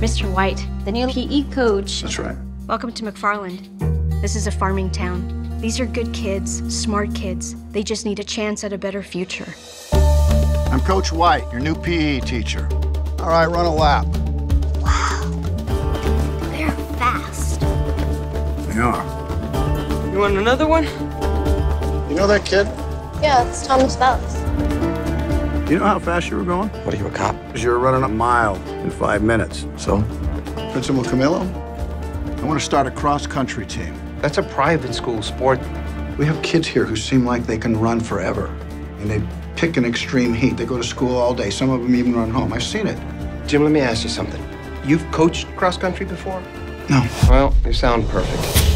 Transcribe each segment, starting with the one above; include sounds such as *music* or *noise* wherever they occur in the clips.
Mr. White, the new PE coach. That's right. Welcome to McFarland. This is a farming town. These are good kids, smart kids. They just need a chance at a better future. I'm Coach White, your new PE teacher. All right, run a lap. Wow. They're fast. They are. You want another one? You know that kid? Yeah, it's Thomas Valles. Do you know how fast you were going? What are you, a cop? Because you were running a mile in five minutes. So? Principal Camillo, I want to start a cross-country team. That's a private school sport. We have kids here who seem like they can run forever. And they pick an extreme heat. They go to school all day. Some of them even run home. I've seen it. Jim, let me ask you something. You've coached cross country before? No. Well, you sound perfect.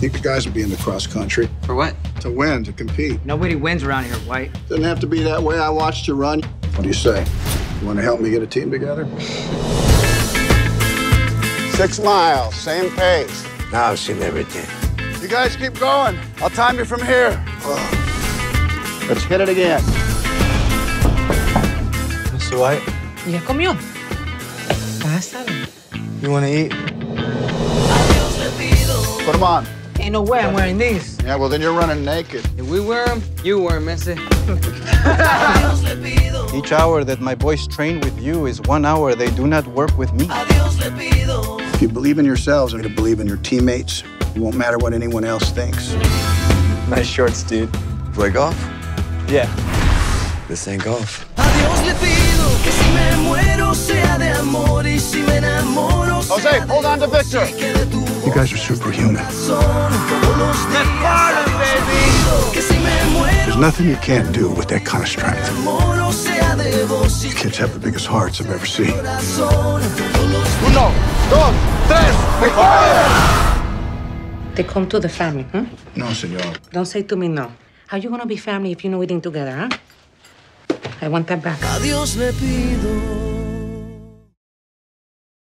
I think the guys would be in the cross-country. For what? To win, to compete. Nobody wins around here, White. Doesn't have to be that way. I watched you run. What do you say? You want to help me get a team together? Six miles, same pace. Now I've seen everything. You guys keep going. I'll time you from here. Let's hit it again. Mr. White, ¿Ya comió? Pásalo. you want to eat? Put them on. Ain't no way I'm wearing these. Yeah, well, then you're running naked. If we wear them, you wear 'em, Missy. *laughs* Each hour that my boys train with you is one hour they do not work with me. If you believe in yourselves and you believe in your teammates, it won't matter what anyone else thinks. Nice shorts, dude. Play golf? Yeah. This ain't golf. Jose, hold on to Victor. You guys are superhuman. Nothing you can't do with that kind of strength. You kids have the biggest hearts I've ever seen. Uno, dos, tres, They come to the family, huh? No, senor. Don't say to me no. How you gonna be family if you know eating together, huh? I want that back.